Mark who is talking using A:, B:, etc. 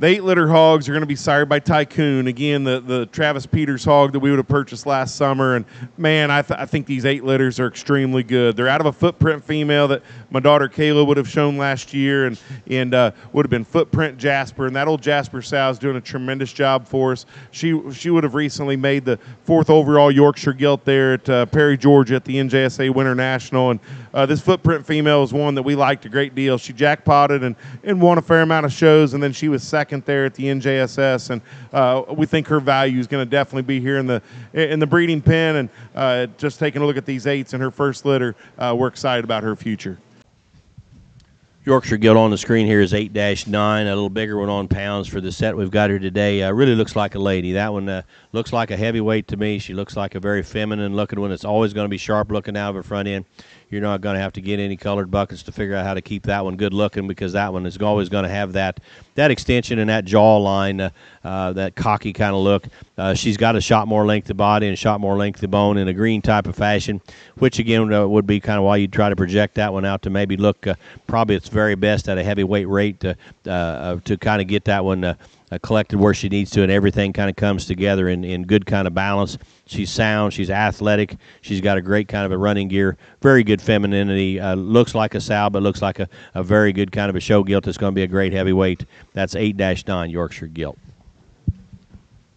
A: the eight litter hogs are going to be sired by Tycoon again, the the Travis Peters hog that we would have purchased last summer. And man, I, th- I think these eight litters are extremely good. They're out of a footprint female that my daughter Kayla would have shown last year, and and uh, would have been footprint Jasper. And that old Jasper sow is doing a tremendous job for us. She she would have recently made the fourth overall Yorkshire Gilt there at uh, Perry, Georgia, at the NJSA Winter National. And uh, this footprint female is one that we liked a great deal. She jackpotted and and won a fair amount of shows, and then she was second second there at the NJSS, and uh, we think her value is going to definitely be here in the in the breeding pen. And uh, just taking a look at these eights in her first litter, uh, we're excited about her future.
B: Yorkshire Gilt on the screen here is 8 9, a little bigger one on pounds for the set we've got here today. Uh, really looks like a lady. That one uh, looks like a heavyweight to me. She looks like a very feminine looking one. It's always going to be sharp looking out of her front end. You're not going to have to get any colored buckets to figure out how to keep that one good looking because that one is always going to have that that extension and that jaw line, uh, uh, that cocky kind of look. Uh, she's got a shot more length of body and shot more length of bone in a green type of fashion, which again uh, would be kind of why you'd try to project that one out to maybe look uh, probably its very best at a heavyweight rate to uh, to kind of get that one uh, collected where she needs to, and everything kind of comes together in, in good kind of balance. She's sound, she's athletic, she's got a great kind of a running gear, very good femininity. Uh, looks like a sow, but looks like a, a very good kind of a show gilt. It's going to be a great heavyweight. That's 8 9 Yorkshire Gilt.